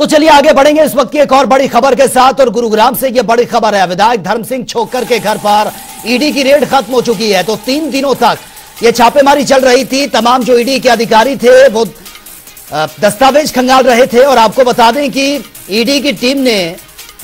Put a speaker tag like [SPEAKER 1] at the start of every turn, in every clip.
[SPEAKER 1] तो चलिए आगे बढ़ेंगे इस वक्त की एक और बड़ी खबर के साथ, और गुरुग्राम से यह बड़ी खबर है। विधायक धर्म सिंह छोकर के घर पर ईडी की रेड खत्म हो चुकी है। तो तीन दिनों तक यह छापेमारी चल रही थी। तमाम जो ईडी के अधिकारी थे, वो दस्तावेज़ खंगाल रहे थे। और आपको बता दें कि ईडी की टीम ने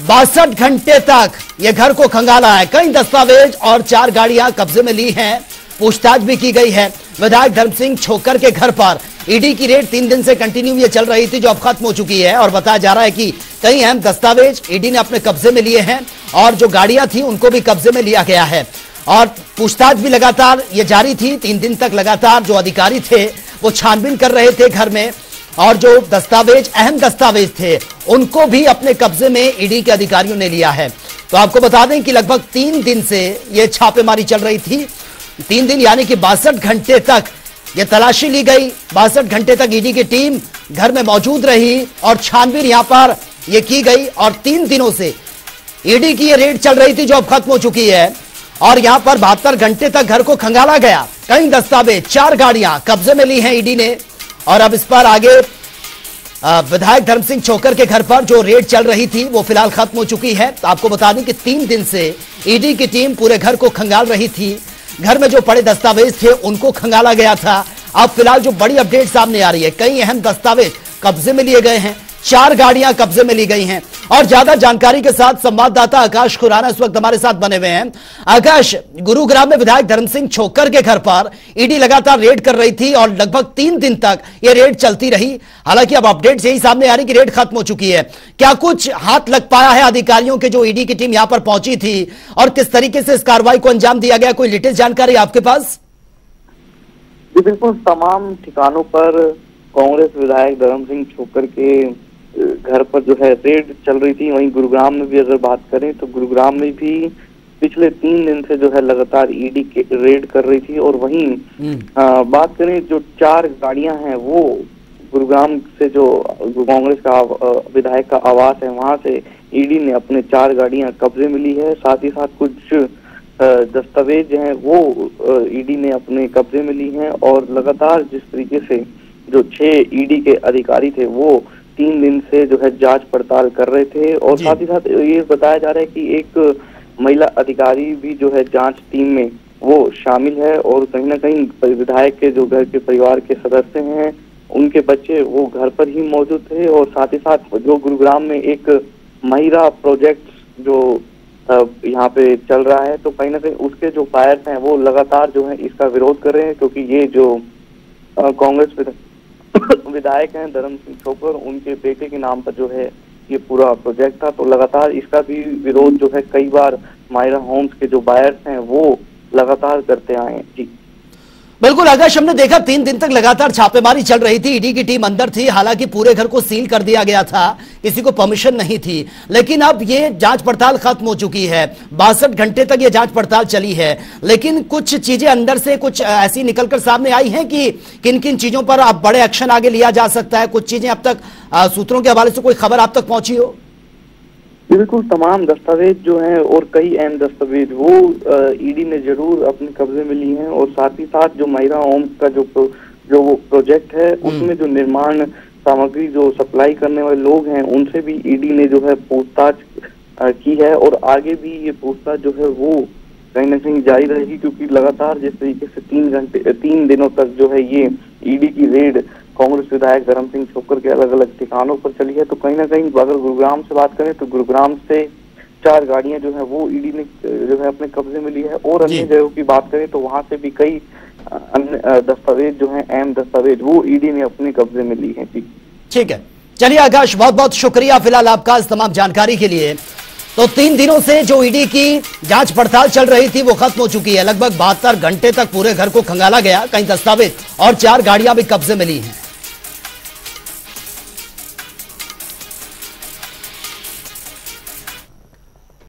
[SPEAKER 1] बासठ घंटे तक यह घर को खंगाला है। कई दस्तावेज़ और चार गाड़ियाँ कब्जे में ली हैं। पूछताछ भी की गई है। विधायक धर्म सिंह छोकर के घर पर ईडी की रेड तीन दिन से कंटिन्यू ये चल रही थी जो अब खत्म हो चुकी है और बताया जा रहा है कि कई अहम दस्तावेज़ ईडी ने अपने कब्जे में लिए हैं और जो गाड़ियाँ थी, उनको भी कब्जे में लिया गया है। और पूछताछ भी लगातार ये जारी थी, तीन दिन तक लगातार जो अधिकारी थे, वो छानबीन कर रहे थे घर में और जो दस्तावेज़, अहम दस्तावेज़ थे, उनको भी अपने कब्जे में ईडी के अधिकारियों ने लिया है। तो आपको बता दें कि लगभग तीन दिन से यह छापेमारी चल रही थी। तीन दिन यानी कि बासठ घंटे तक यह तलाशी ली गई। बासठ घंटे तक ईडी की टीम घर में मौजूद रही और छानबीन यहाँ पर यह की गई और तीन दिनों से ईडी की यह रेड चल रही थी जो अब खत्म हो चुकी है और यहाँ पर बहत्तर घंटे तक घर को खंगाला गया। कई दस्तावेज़, चार गाड़ियाँ कब्जे में ली हैं ईडी ने। और अब इस पर आगे विधायक धर्म सिंह छोकर के घर पर जो रेड चल रही थी, वो फ़िलहाल खत्म हो चुकी है। तो आपको बता दें कि तीन दिन से ईडी की टीम पूरे घर को खंगाल रही थी। घर में जो पड़े दस्तावेज़ थे, उनको खंगाला गया था। अब फ़िलहाल जो बड़ी अपडेट सामने आ रही है, कई अहम दस्तावेज़ कब्जे में लिए गए हैं। चार गाड़ियाँ कब्जे में ली गई हैं। और ज़्यादा जानकारी के साथ संवाददाता आकाश खुराना इस वक्त हमारे साथ बने हुए हैं। आकाश, गुरुग्राम में विधायक धर्म सिंह छोकर के घर पर ईडी लगातार रेड कर रही थी और लगभग तीन दिन तक यह रेड चलती रही। हालाँकि अब अपडेट यही सामने आ रही कि रेड खत्म हो चुकी है। क्या कुछ हाथ लग पाया है अधिकारियों के जो ईडी की टीम यहाँ पर पहुँची थी? और किस तरीके से इस कार्रवाई को अंजाम दिया गया? कोई लेटेस्ट जानकारी आपके पास?
[SPEAKER 2] बिल्कुल, तमाम ठिकानों पर कांग्रेस विधायक धर्म सिंह छोकर के घर पर जो है रेड चल रही थी वहीं गुरुग्राम में भी अगर बात करें तो गुरुग्राम में भी पिछले तीन दिन से जो है लगातार ईडी के रेड कर रही थी और वहीं हम्म। बात करें जो चार गाड़ियाँ हैं वो गुरुग्राम से जो कांग्रेस का विधायक का आवास है वहाँ से ईडी ने अपने चार गाड़ियाँ कब्जे में ली है साथ ही साथ कुछ दस्तावेज़ हैं वो ईडी ने अपने कब्जे में ली हैं और लगातार जिस तरीके से जो छह ईडी के अधिकारी थे वो तीन दिन से जो है जाँच पड़ताल कर रहे थे और साथ ही साथ ये बताया जा रहा है कि एक महिला अधिकारी भी जो है जाँच टीम में वो शामिल है और कहीं ना कहीं विधायक के जो घर के परिवार के सदस्य हैं उनके बच्चे वो घर पर ही मौजूद थे और साथ ही साथ जो गुरुग्राम में एक महिला प्रोजेक्ट जो यहाँ पे चल रहा है तो कहीं ना कहीं उसके जो फायर्स हैं वो लगातार जो है इसका विरोध कर रहे हैं क्योंकि ये जो कांग्रेस विधायक हैं धर्म सिंह छोकर उनके बेटे के नाम पर जो है ये पूरा प्रोजेक्ट था। तो लगातार इसका भी विरोध जो है कई बार मायरा होम्स के जो बायर्स हैं, वो लगातार करते आए हैं। जी।
[SPEAKER 1] बिल्कुल, आकाश, हमने देखा तीन दिन तक लगातार छापेमारी चल रही थी। ईडी की टीम अंदर थी, हालाँकि पूरे घर को सील कर दिया गया था। किसी को परमिशन नहीं थी। लेकिन अब ये जाँच पड़ताल खत्म हो चुकी है। बासठ घंटे तक ये जाँच पड़ताल चली है। लेकिन कुछ चीज़ें अंदर से कुछ ऐसी निकलकर सामने आई हैं कि किन किन चीज़ों पर अब बड़े एक्शन आगे लिया जा सकता है। कुछ चीज़ें अब तक सूत्रों के हवाले से कोई खबर आप तक पहुँची हो?
[SPEAKER 2] बिल्कुल तमाम दस्तावेज़ जो हैं और कई अहम दस्तावेज़ वो ईडी ने ज़रूर अपने कब्जे में ली हैं और साथ ही साथ जो महिला ओम का जो जो वो प्रोजेक्ट है हम्म। उसमें जो निर्माण सामग्री जो सप्लाई करने वाले लोग हैं उनसे भी ईडी ने जो है पूछताछ की है और आगे भी ये पूछताछ जो है वो कहीं ना कहीं जारी रहेगी क्योंकि लगातार जिस तरीके से तीन घंटे तीन दिनों तक जो है ये ईडी की रेड कांग्रेस विधायक धर्म सिंह छोकर के अलग अलग ठिकानों पर चली है तो कहीं ना कहीं अगर गुरुग्राम से बात करें तो गुरुग्राम से चार गाड़ियाँ जो है वो ईडी ने जो है अपने कब्जे में ली है। और अन्य जगहों की बात करें तो वहाँ से भी कई अन्य दस्तावेज़ जो है अहम दस्तावेज़ वो ईडी ने अपने कब्जे में ली है।
[SPEAKER 1] ठीक है। चलिए आकाश बहुत बहुत शुक्रिया फ़िलहाल आपका इस तमाम जानकारी के लिए। तो तीन दिनों से जो ईडी की जाँच पड़ताल चल रही थी, वो खत्म हो चुकी है। लगभग बहत्तर घंटे तक पूरे घर को खंगाला गया कई दस्तावेज़ और चार गाड़ियाँ भी कब्जे में ली हैं।